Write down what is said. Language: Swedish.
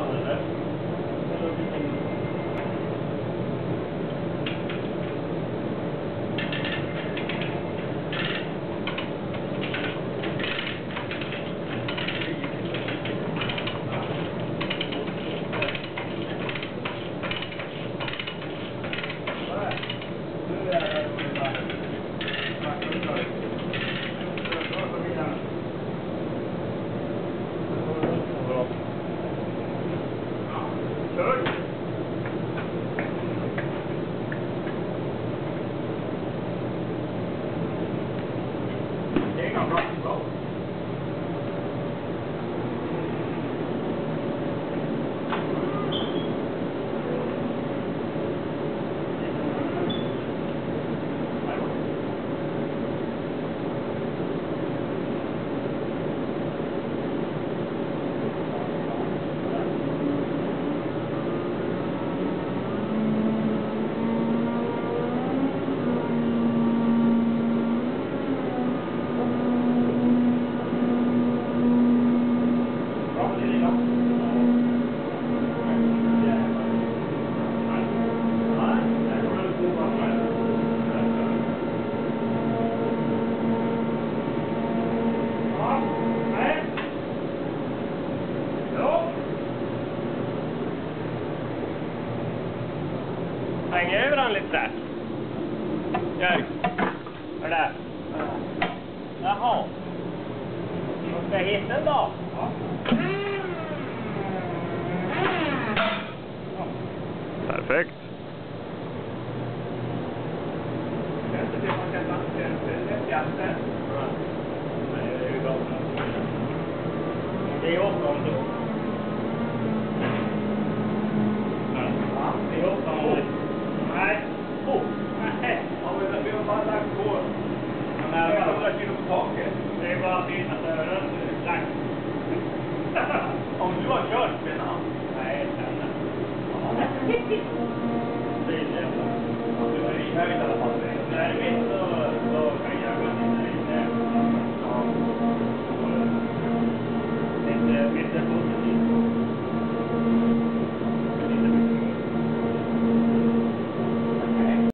Allah'a emanet Häng över han lite. Jörg. Hör där. Jaha. Ska jag hitta den då? Perfekt. Det är åtta om då. Ja, det är åtta om det. Nej. Två. Nej. Ja, men vi har bara lagt på. Det är 100 kilo på taket. Det är bara att byta dörren. Lagt. Om du har kört menar han? Nej, sen.